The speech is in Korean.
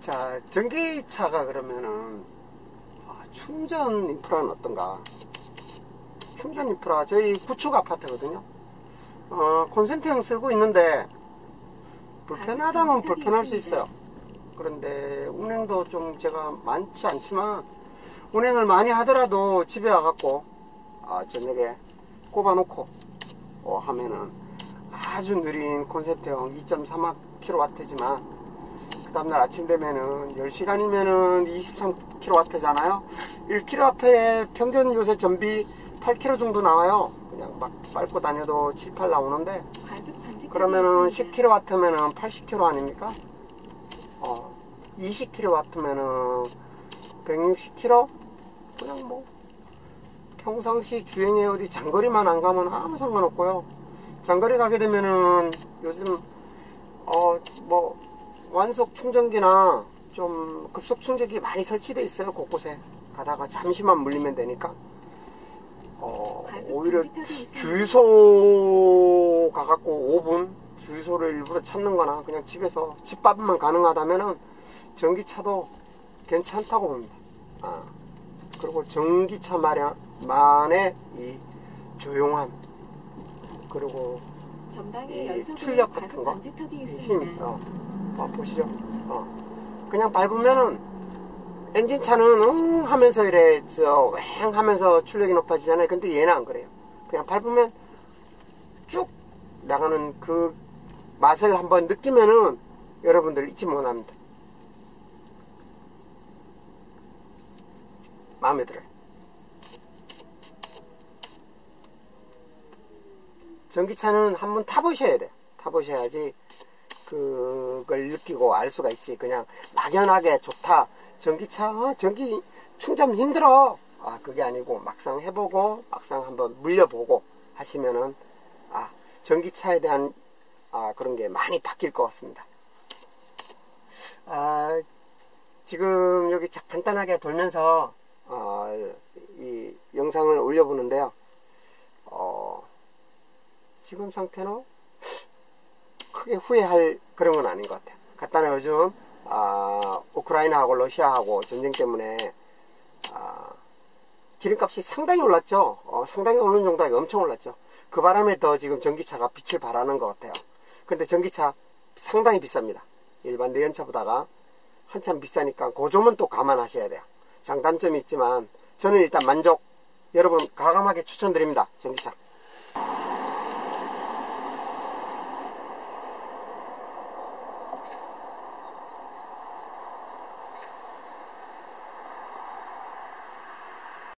전기차가 그러면은 아, 충전 인프라는 어떤가? 충전 인프라 저희 구축 아파트거든요. 어, 콘센트형 쓰고 있는데 불편하다면 불편할 수 있어요. 그런데 운행도 좀 제가 많지 않지만 운행을 많이 하더라도 집에 와갖고 아, 저녁에 꼽아놓고 어, 하면은 아주 느린 콘센트형 2.3kW지만 그 다음날 아침 되면은 10시간이면은 23kW잖아요 1kW에 평균 요새 전비 8kg 정도 나와요 그냥 막 밟고 다녀도 7, 8 나오는데 그러면은 있습니다. 10kW면은 80kg 아닙니까? 어, 20kW면은 160kg? 그냥 뭐 평상시 주행에 어디 장거리만 안 가면 아무 상관없고요. 장거리 가게 되면은 요즘 어뭐 완속 충전기나 좀 급속 충전기 많이 설치돼 있어요 곳곳에 가다가 잠시만 물리면 되니까 어 오히려. 주유소 가갖고 5분 주유소를 일부러 찾는 거나 그냥 집에서 집밥만 가능하다면은 전기차도 괜찮다고 봅니다. 아, 그리고 전기차 마냥, 만의 이 조용함, 그리고 이 출력 같은 과속 거, 방지턱이 이 있습니다. 힘, 어, 어, 보시죠. 어. 그냥 밟으면은 엔진 차는 응 하면서 이래 저왱 하면서 출력이 높아지잖아요. 근데 얘는 안 그래요. 그냥 밟으면 쭉 나가는 그 맛을 한번 느끼면은 여러분들 잊지 못합니다. 마음에 들어요. 전기차는 한번 타보셔야 돼요. 타보셔야지 그걸 느끼고 알 수가 있지. 그냥 막연하게 좋다. 전기차, 어, 전기 충전 힘들어. 아, 그게 아니고 막상 해보고 막상 한번 물려보고 하시면은 아, 전기차에 대한 아, 그런 게 많이 바뀔 것 같습니다. 아, 지금 여기 자- 간단하게 돌면서 어, 이 영상을 올려보는데요. 어, 지금 상태는 크게 후회할 그런 건 아닌 것 같아요. 간단히 요즘 아, 우크라이나하고 러시아하고 전쟁 때문에 아, 기름값이 상당히 올랐죠. 어, 상당히 오른 정도가 엄청 올랐죠. 그 바람에 더 지금 전기차가 빛을 발하는 것 같아요. 근데 전기차 상당히 비쌉니다. 일반 내연차보다가 한참 비싸니까 그 점은 또 감안하셔야 돼요. 장단점이 있지만 저는 일단 만족 여러분 가감하게 추천드립니다. 전기차.